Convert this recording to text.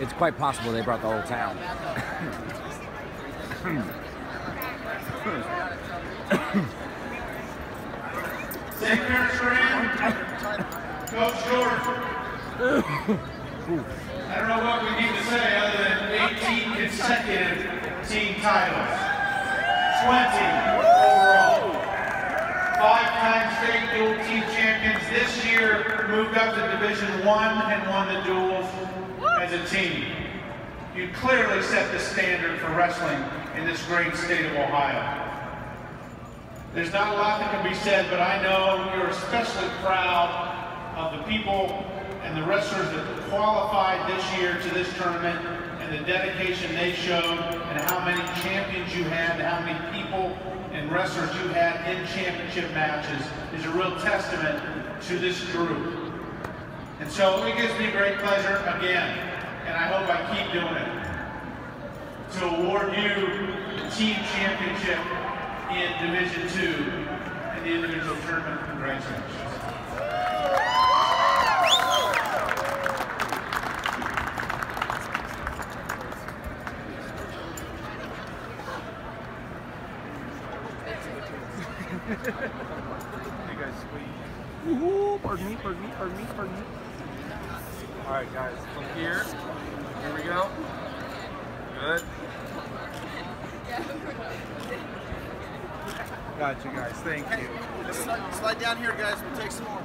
it's quite possible they brought the whole town. St. Paris Graham, Coach Jordan. I don't know what we need to say other than 18 consecutive team titles. 20 overall. Five-time state dual team champions. This year moved up to Division One and won the duals as a team. You clearly set the standard for wrestling in this great state of Ohio. There's not a lot that can be said, but I know you're especially proud of the people and the wrestlers that qualified this year to this tournament and the dedication they showed and how many champions you had, and how many people and wrestlers you had in championship matches is a real testament to this group. And so it gives me great pleasure again, and I hope I keep doing it, to award you the team championship in Division Two in the individual tournament. Congratulations. you guys sweet. Ooh, pardon me, pardon me, pardon me, pardon me. All right, guys, from here, Good. Got you guys, thank you. Slide down here, guys. We'll take some more.